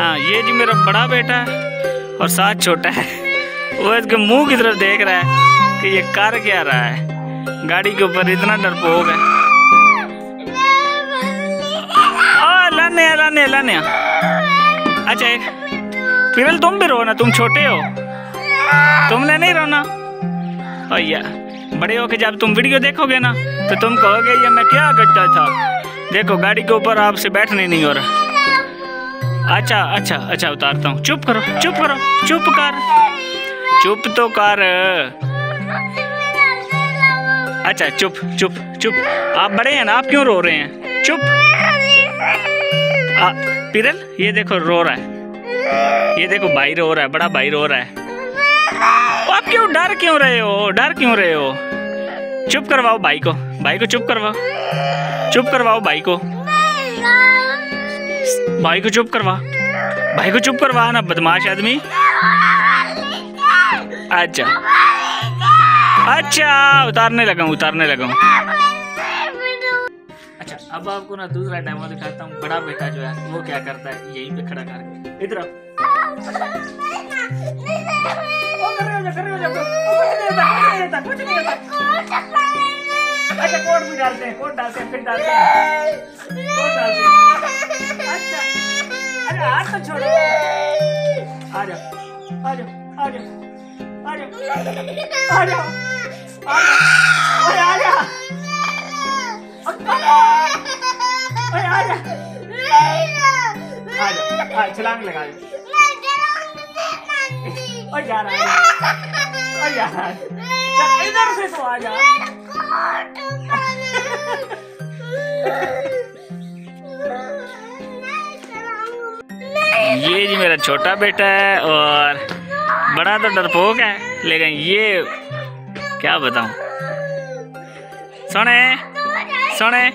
हाँ ये जी मेरा बड़ा बेटा है और साथ छोटा है। वो इसके मुँह की तरफ़ देख रहा है कि ये कर क्या रहा है। गाड़ी के ऊपर इतना डरपोक है। लाने लाने लाने। अच्छा फिरल तुम भी रो ना, तुम छोटे हो। तुमने नहीं रोना। भैया बड़े होके जब तुम वीडियो देखोगे ना तो तुम कहोगे, ये मैं क्या करता था? देखो, गाड़ी के ऊपर आपसे बैठने नहीं हो रहा। अच्छा अच्छा अच्छा उतारता हूँ। चुप करो चुप करो, चुप कर। चुप तो कर। अच्छा चुप चुप चुप। आप बड़े हैं ना, आप क्यों रो रहे हैं? चुप। पिरल, ये देखो, रो रहा है। ये देखो, भाई रो रहा है, बड़ा भाई रो रहा है। आप क्यों डर क्यों रहे हो? डर क्यों रहे हो? चुप करवाओ भाई को भाई को चुप करवाओ। चुप करवाओ भाई को। भाई को चुप करवा। भाई को चुप करवा ना बदमाश आदमी। अच्छा। अच्छा उतारने लगा हूँ उतारने लगा हूँ। अच्छा अब आपको ना दूसरा डेमो दिखाता हूँ। बड़ा बेटा जो है वो क्या करता है यहीं पे खड़ा करके। इधर आओ। कुछ नहीं होता, कुछ नहीं होता, अच्छा कोट भी डालते हैं कोट डालते हैं फिर डालते हैं। कोट डालते हैं। अच्छा। अरे हाथ तो छोड़ो। आ जाओ आ जाओ आ जाओ आ जाओ आ जाओ अरे आ जा। अरे आ जा। आ जाओ छलांग लगा दो। और जा रहा है। और जा रहा है। इधर से तो आ जा। ये जी मेरा छोटा बेटा है और बड़ा तो डरपोक है, लेकिन ये क्या बताऊँ? सुने? सुने?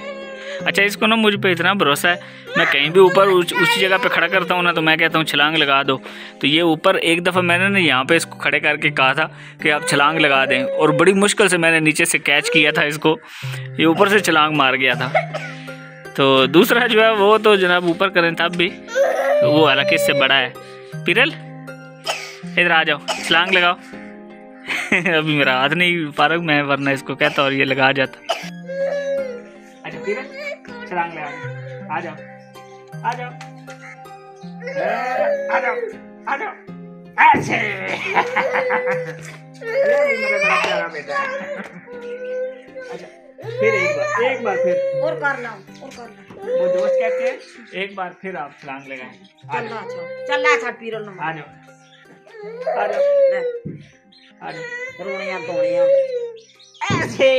अच्छा इसको ना मुझ पे इतना भरोसा है, मैं कहीं भी ऊपर उस जगह पे खड़ा करता हूँ ना तो मैं कहता हूँ, छलांग लगा दो। तो ये ऊपर एक दफ़ा मैंने ना यहाँ पे इसको खड़े करके कहा था कि आप छलांग लगा दें, और बड़ी मुश्किल से मैंने नीचे से कैच किया था इसको। ये ऊपर से छलांग मार गया था। तो दूसरा जो है, वो तो जनाब ऊपर करें तब भी तो वो हालाँकि इससे बड़ा है। पिरल, इधर आ जाओ, छलांग लगाओ। अभी मेरा हाथ नहीं फारग मैं, वरना इसको कहता और ये लगा जाता। अच्छा पिरल, छलांग लगा आ जाओ आ जाओ। आ जाओ आ जाओ। ऐसे। एक बार फिर। और कर लो और कर लो वो दोस्त कहते हैं एक बार फिर आप छलांग लगाए। चल रहा छो चल। रहा छा पीरो नो आ जाओ। आ जाओ ले। आ जाओ। रोनिया धोनिया। ऐसे।